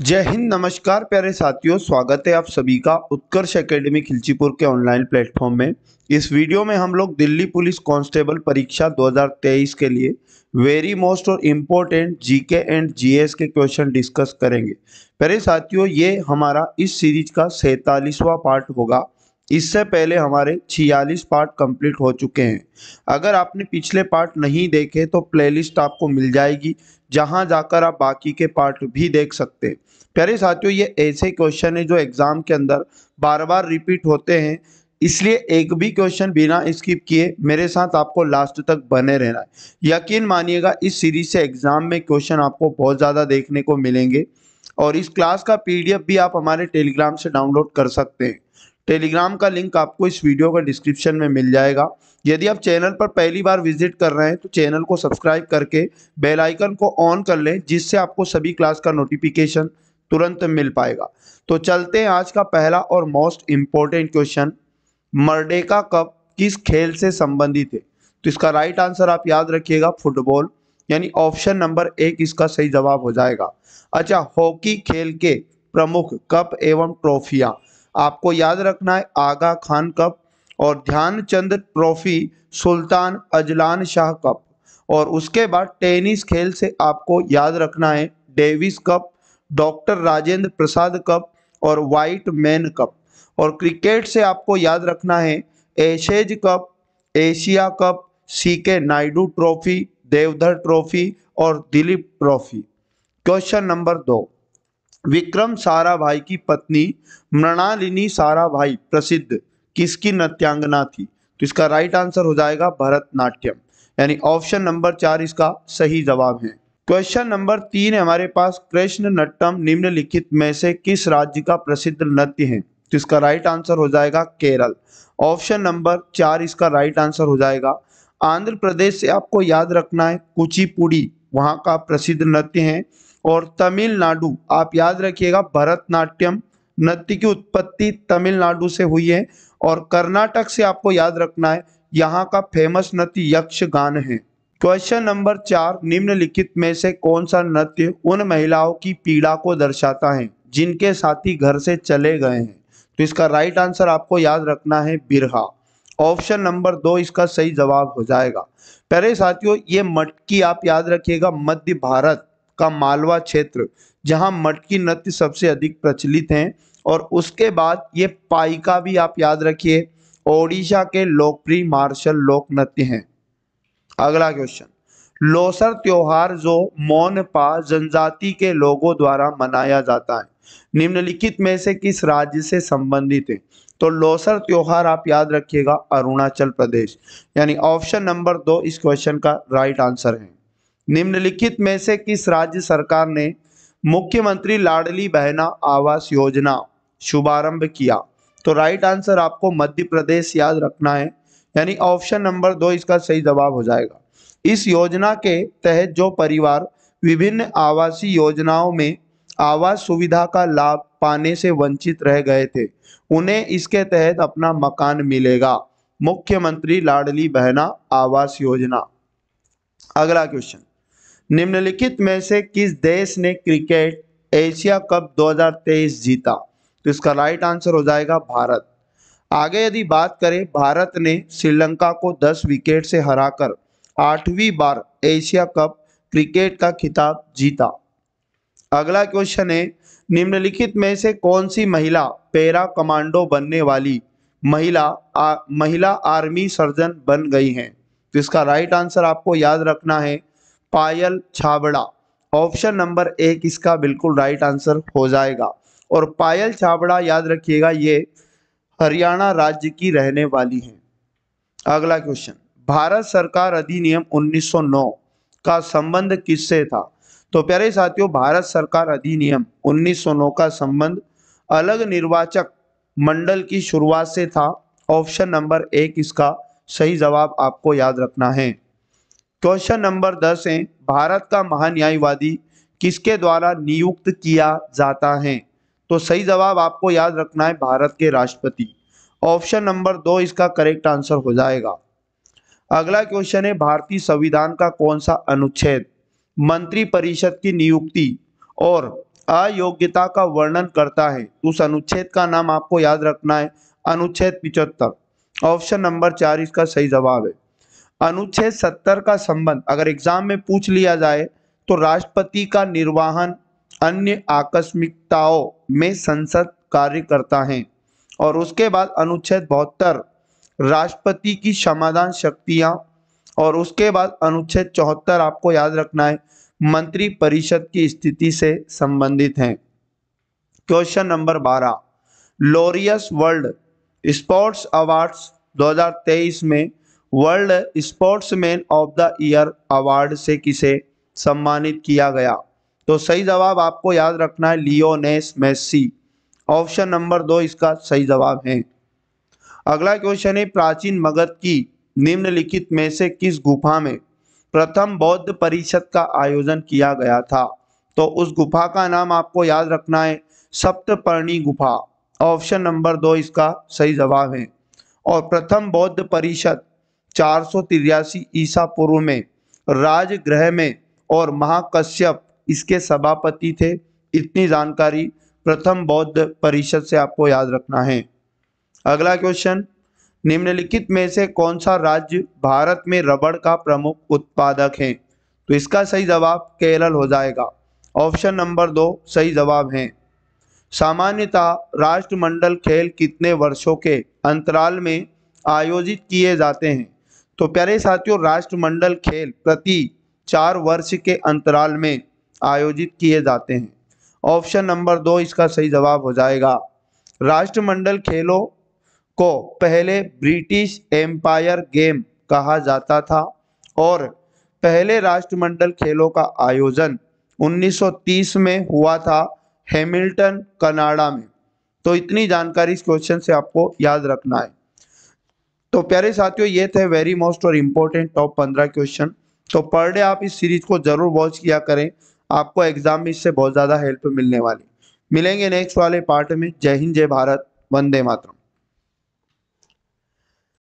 जय हिंद, नमस्कार प्यारे साथियों, स्वागत है आप सभी का उत्कर्ष एकेडमी खिलचीपुर के ऑनलाइन प्लेटफॉर्म में। इस वीडियो में हम लोग दिल्ली पुलिस कांस्टेबल परीक्षा 2023 के लिए वेरी मोस्ट और इम्पोर्टेंट जीके एंड जीएस के क्वेश्चन डिस्कस करेंगे। प्यारे साथियों, ये हमारा इस सीरीज़ का सैतालीसवा पार्ट होगा। इससे पहले हमारे 46 पार्ट कंप्लीट हो चुके हैं। अगर आपने पिछले पार्ट नहीं देखे तो प्लेलिस्ट आपको मिल जाएगी, जहाँ जाकर आप बाकी के पार्ट भी देख सकते हैं। प्यारे साथियों, ये ऐसे क्वेश्चन है जो एग्ज़ाम के अंदर बार बार रिपीट होते हैं। इसलिए एक भी क्वेश्चन बिना स्किप किए मेरे साथ आपको लास्ट तक बने रहना है। यकीन मानिएगा, इस सीरीज़ से एग्ज़ाम में क्वेश्चन आपको बहुत ज़्यादा देखने को मिलेंगे। और इस क्लास का पीडीएफ भी आप हमारे टेलीग्राम से डाउनलोड कर सकते हैं। टेलीग्राम का लिंक आपको इस वीडियो का डिस्क्रिप्शन में मिल जाएगा। यदि आप चैनल पर पहली बार विज़िट कर रहे हैं तो चैनल को सब्सक्राइब करके बेल आइकन को ऑन कर लें, जिससे आपको सभी क्लास का नोटिफिकेशन तुरंत मिल पाएगा। तो चलते हैं आज का पहला और most important question Merdeka cup किस खेल से संबंधित है? तो इसका राइट आंसर आप याद रखिएगा फुटबॉल यानी ऑप्शन नंबर एक इसका सही जवाब हो जाएगा। अच्छा हॉकी खेल के प्रमुख कप एवं ट्रॉफियाँ आपको याद रखना है, आगा खान कप और Dhyanchand trophy, Sultan Azlan Shah cup. और उसके बाद टेनिस खेल से आपको याद रखना है, Davis cup, doctor Rajendra Prasad cup और वाइट मैन कप। और क्रिकेट से आपको याद रखना है, Ashes cup, Asia cup C K Nayudu trophy, Deodhar trophy और दिलीप ट्रॉफी। क्वेश्चन नंबर दो। विक्रम साराभाई की पत्नी मृणालिनी साराभाई प्रसिद्ध, किसकी नृत्यांगना थी? तो इसका राइट आंसर हो जाएगा भरतनाट्यम। यानी ऑप्शन नंबर चार इसका सही जवाब है। क्वेश्चन नंबर तीन हमारे पास कृष्ण नट्टम निम्नलिखित में से किस राज्य का प्रसिद्ध नृत्य है? तो इसका राइट आंसर हो जाएगा केरल। ऑप्शन नंबर चार इसका राइट आंसर हो जाएगा। आंध्र प्रदेश से आपको याद रखना है, कुचिपुड़ी, वहाँ का प्रसिद्ध नृत्य है। और तमिलनाडु, आप याद रखिएगा, भरतनाट्यम नृत्य की उत्पत्ति तमिलनाडु से हुई है और कर्नाटक से आपको याद रखना है, यहाँ का फ़ेमस नृत्य यक्ष गान है। क्वेश्चन नंबर चार, निम्नलिखित में से कौन सा नृत्य उन महिलाओं की पीड़ा को दर्शाता है, जिनके साथी घर से चले गए हैं? तो इसका राइट आंसर आपको याद रखना है, बिरहा। ऑप्शन नंबर दो, इसका सही जवाब हो जाएगा। पहले साथियों, ये मटकी आप याद रखिएगा, मध्य भारत। का मालवा क्षेत्र, जहाँ मटकी नृत्य सबसे अधिक प्रचलित हैं, और उसके बाद ये पाइका भी आप याद रखिए, ओडिशा के लोकप्रिय मार्शल लोक नृत्य हैं। अगला क्वेश्चन लोसर त्योहार जो मोनपा जनजाति के लोगों द्वारा मनाया जाता है। निम्नलिखित में से किस राज्य से संबंधित है? तो लोसर त्योहार आप याद रखिएगा अरुणाचल प्रदेश। यानी ऑप्शन नंबर दो इस क्वेश्चन का राइट आंसर है। निम्नलिखित में से किस राज्य सरकार ने मुख्यमंत्री लाडली बहना आवास योजना शुभारंभ किया? तो राइट आंसर आपको मध्य प्रदेश याद रखना है। यानी ऑप्शन नंबर दो, इसका सही जवाब हो जाएगा। इस योजना के तहत जो परिवार विभिन्न आवासीय योजनाओं में आवास सुविधा का लाभ पाने से वंचित रह गए थे, उन्हें इसके तहत अपना मकान मिलेगा। मुख्यमंत्री लाडली बहना आवास योजना। अगला क्वेश्चन निम्नलिखित में से किस देश ने क्रिकेट एशिया कप 2023 जीता? तो इसका राइट आंसर हो जाएगा भारत। आगे यदि बात करें भारत ने श्रीलंका को 10 विकेट से हराकर आठवीं बार एशिया कप क्रिकेट का खिताब जीता। अगला क्वेश्चन है निम्नलिखित में से कौन सी महिला पैरा कमांडो बनने वाली महिला आ, महिला आर्मी सर्जन बन गई हैं? तो इसका राइट आंसर आपको याद रखना है पायल छाबड़ा। ऑप्शन नंबर एक इसका बिल्कुल राइट आंसर हो जाएगा। और पायल छाबड़ा याद रखिएगा, ये हरियाणा राज्य की रहने वाली हैं। अगला क्वेश्चन भारत सरकार अधिनियम 1909 का संबंध किससे था? तो प्यारे साथियों, भारत सरकार अधिनियम 1909 का संबंध अलग निर्वाचक मंडल की शुरुआत से था। ऑप्शन नंबर एक इसका सही जवाब आपको याद रखना है। क्वेश्चन नंबर दस है, भारत का महान्यायवादी किसके द्वारा नियुक्त किया जाता है? तो सही जवाब आपको याद रखना है भारत के राष्ट्रपति। ऑप्शन नंबर दो इसका करेक्ट आंसर हो जाएगा। अगला क्वेश्चन है, भारतीय संविधान का कौन सा अनुच्छेद? मंत्री परिषद की नियुक्ति और अयोग्यता का वर्णन करता है। उस अनुच्छेद का नाम आपको याद रखना है, अनुच्छेद पिचहत्तर। ऑप्शन नंबर चार इसका सही जवाब है। अनुच्छेद सत्तर का संबंध अगर एग्ज़ाम में पूछ लिया जाए तो राष्ट्रपति का निर्वाहन अन्य आकस्मिकताओं में संसद कार्य करता है। और उसके बाद अनुच्छेद बहत्तर, राष्ट्रपति की समाधान शक्तियाँ। और उसके बाद अनुच्छेद चौहत्तर, आपको याद रखना है, मंत्री परिषद की स्थिति से संबंधित हैं। क्वेश्चन नंबर बारह, लोरियस वर्ल्ड स्पोर्ट्स अवार्ड्स 2023 में world sportsman of the year award से किसे सम्मानित किया गया? तो सही जवाब आपको याद रखना है, लियोनेस मेसी ऑप्शन नंबर दो इसका सही जवाब है। अगला क्वेश्चन है, प्राचीन मगध की निम्नलिखित में से किस गुफा में प्रथम बौद्ध परिषद का आयोजन किया गया था? तो उस गुफा का नाम आपको याद रखना है, सप्तपर्णी गुफा। ऑप्शन नंबर दो इसका सही जवाब है। और प्रथम बौद्ध परिषद चार सौ तिरासी ईसा पूर्व में राजगृह में और महाकश्यप इसके सभापति थे। इतनी जानकारी प्रथम बौद्ध परिषद से आपको याद रखना है। अगला क्वेश्चन निम्नलिखित में से कौन सा राज्य भारत में रबड़ का प्रमुख उत्पादक है? तो इसका सही जवाब केरल हो जाएगा। ऑप्शन नंबर दो, सही जवाब है। सामान्यतः राष्ट्रमंडल खेल कितने वर्षों के अंतराल में आयोजित किए जाते हैं? तो प्यारे साथियों, राष्ट्रमंडल खेल प्रति चार वर्ष के अंतराल में आयोजित किए जाते हैं। ऑप्शन नंबर दो इसका सही जवाब हो जाएगा। राष्ट्रमंडल खेलों को पहले ब्रिटिश एम्पायर गेम कहा जाता था और पहले राष्ट्रमंडल खेलों का आयोजन 1930 में हुआ था हैमिल्टन, कनाडा में। तो इतनी जानकारी इस क्वेश्चन से आपको याद रखना है। तो प्यारे साथियों, ये थे वेरी मोस्ट और इम्पोर्टेंट टॉप पंद्रह क्वेश्चन तो पर डे आप इस सीरीज़ को ज़रूर वॉच किया करें। आपको एग्ज़ाम में इससे बहुत ज़्यादा हेल्प मिलने वाली। मिलेंगे नेक्स्ट वाले पार्ट में। जय हिंद, जय भारत। वंदे मातरम।